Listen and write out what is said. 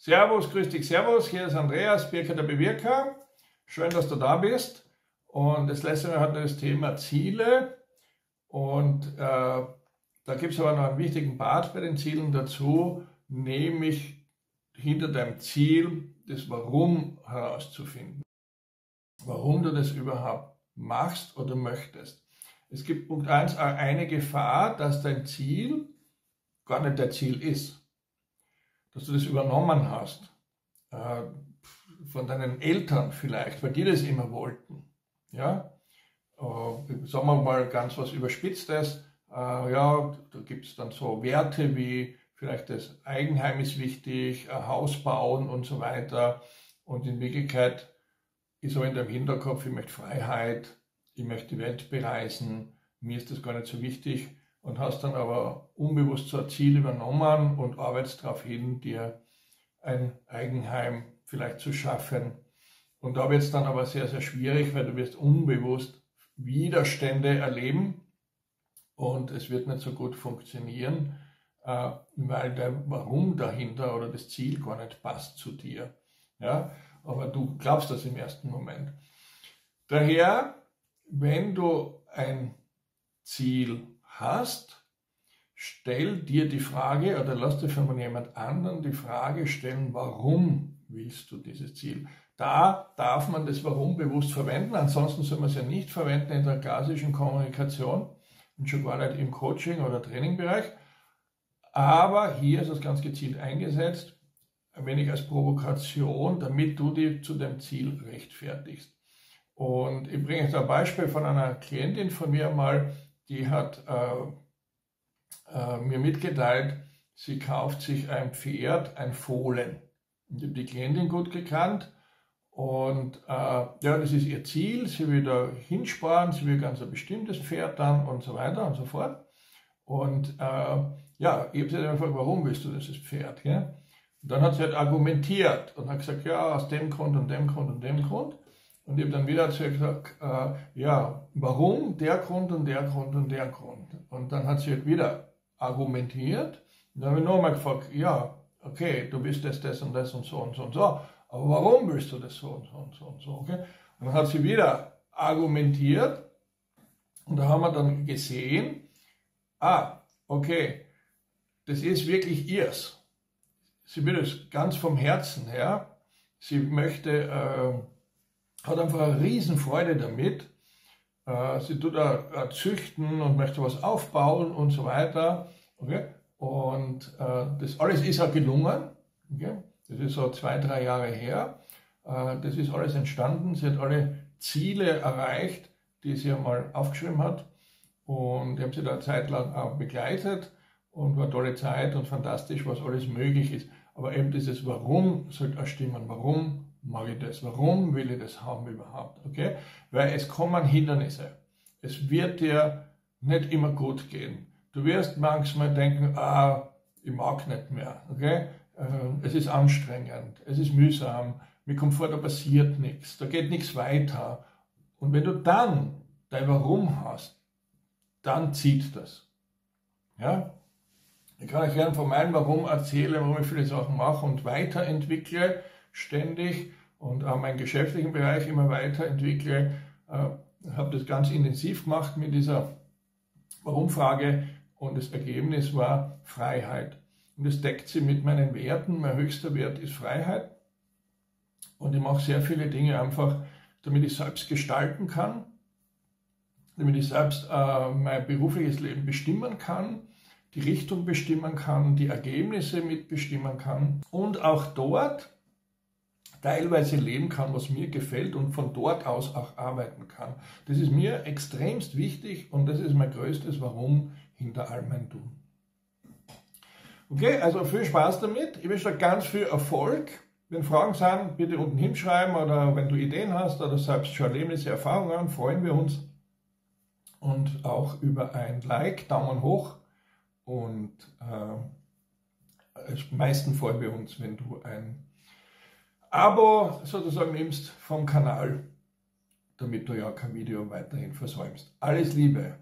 Servus, grüß dich, Servus. Hier ist Andreas, Birker der Bewirker. Schön, dass du da bist. Und das letzte Mal hatten wir das Thema Ziele. Und äh, da gibt es aber noch einen wichtigen Part bei den Zielen dazu, nämlich hinter deinem Ziel das Warum herauszufinden. Warum du das überhaupt machst oder möchtest. Es gibt Punkt 1 eine Gefahr, dass dein Ziel gar nicht der Ziel ist dass du das übernommen hast, äh, von deinen Eltern vielleicht, weil die das immer wollten. Ja? Äh, sagen wir mal ganz was Überspitztes, äh, ja, da gibt es dann so Werte wie vielleicht das Eigenheim ist wichtig, ein Haus bauen und so weiter. Und in Wirklichkeit ist aber in deinem Hinterkopf, ich möchte Freiheit, ich möchte die Welt bereisen, mir ist das gar nicht so wichtig und hast dann aber unbewusst so ein Ziel übernommen und arbeitest darauf hin, dir ein Eigenheim vielleicht zu schaffen. Und da wird es dann aber sehr, sehr schwierig, weil du wirst unbewusst Widerstände erleben und es wird nicht so gut funktionieren, äh, weil der Warum dahinter oder das Ziel gar nicht passt zu dir. Ja? Aber du glaubst das im ersten Moment. Daher, wenn du ein Ziel hast, stell dir die Frage oder lass dir von jemand anderen die Frage stellen, warum willst du dieses Ziel? Da darf man das Warum bewusst verwenden, ansonsten soll man es ja nicht verwenden in der klassischen Kommunikation und schon gar nicht im Coaching- oder Trainingbereich. Aber hier ist es ganz gezielt eingesetzt, ein wenig als Provokation, damit du dich zu dem Ziel rechtfertigst. Und ich bringe jetzt ein Beispiel von einer Klientin von mir mal, die hat äh, äh, mir mitgeteilt, sie kauft sich ein Pferd, ein Fohlen. Ich habe die Klientin gut gekannt und äh, ja, das ist ihr Ziel. Sie will da hinsparen, sie will ganz ein bestimmtes Pferd dann und so weiter und so fort. Und äh, ja, ich habe sie dann gefragt, warum willst du dieses Pferd? Ja? Und dann hat sie halt argumentiert und hat gesagt, ja, aus dem Grund und dem Grund und dem Grund. Und habe dann wieder gesagt, äh, ja, warum der Grund und der Grund und der Grund. Und dann hat sie halt wieder argumentiert. Und dann habe ich nochmal gefragt, ja, okay, du bist das, das und das und so und so und so. Aber warum willst du das so und so und so und so? Okay? Und dann hat sie wieder argumentiert. Und da haben wir dann gesehen, ah, okay, das ist wirklich ihrs. Sie will es ganz vom Herzen her. Sie möchte äh, hat einfach eine Riesenfreude damit. Äh, sie tut da züchten und möchte was aufbauen und so weiter. Okay? Und äh, das alles ist auch gelungen. Okay? Das ist so zwei, drei Jahre her. Äh, das ist alles entstanden. Sie hat alle Ziele erreicht, die sie einmal aufgeschrieben hat. Und ich habe sie da eine Zeit lang auch begleitet und war tolle Zeit und fantastisch, was alles möglich ist. Aber eben dieses Warum sollte auch stimmen. Warum mag ich das? Warum will ich das haben überhaupt? Okay? Weil es kommen Hindernisse. Es wird dir nicht immer gut gehen. Du wirst manchmal denken, ah, ich mag nicht mehr. Okay? Ähm, es ist anstrengend, es ist mühsam, mir kommt vor, da passiert nichts, da geht nichts weiter. Und wenn du dann dein Warum hast, dann zieht das. Ja? Ich kann euch gerne von meinem Warum erzählen, warum ich viele Sachen mache und weiterentwickle ständig und auch meinen geschäftlichen Bereich immer weiterentwickle. Äh, habe das ganz intensiv gemacht mit dieser Warum-Frage und das Ergebnis war Freiheit. Und das deckt sie mit meinen Werten. Mein höchster Wert ist Freiheit. Und ich mache sehr viele Dinge einfach, damit ich selbst gestalten kann, damit ich selbst äh, mein berufliches Leben bestimmen kann, die Richtung bestimmen kann, die Ergebnisse mitbestimmen kann und auch dort teilweise leben kann, was mir gefällt und von dort aus auch arbeiten kann. Das ist mir extremst wichtig und das ist mein größtes Warum hinter all mein Tun. Okay, also viel Spaß damit. Ich wünsche dir ganz viel Erfolg. Wenn Fragen sind, bitte unten hinschreiben oder wenn du Ideen hast oder selbst schon Erlebnisse, Erfahrungen, freuen wir uns. Und auch über ein Like, Daumen hoch. Und äh, am meisten freuen wir uns, wenn du ein Abo sozusagen nimmst vom Kanal, damit du ja kein Video weiterhin versäumst. Alles Liebe!